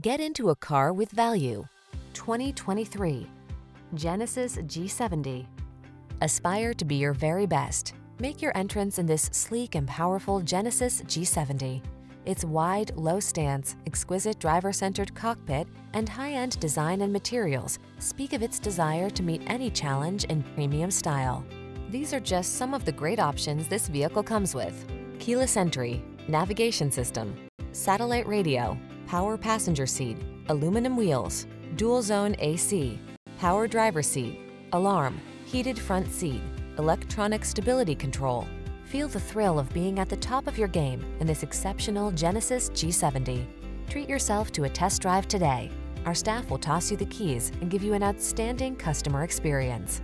Get into a car with value. 2023 Genesis G70. Aspire to be your very best. Make your entrance in this sleek and powerful Genesis G70. Its wide, low stance, exquisite driver-centered cockpit, and high-end design and materials speak of its desire to meet any challenge in premium style. These are just some of the great options this vehicle comes with. Keyless entry, navigation system, satellite radio, power passenger seat, aluminum wheels, dual zone AC, power driver seat, alarm, heated front seat, electronic stability control. Feel the thrill of being at the top of your game in this exceptional Genesis G70. Treat yourself to a test drive today. Our staff will toss you the keys and give you an outstanding customer experience.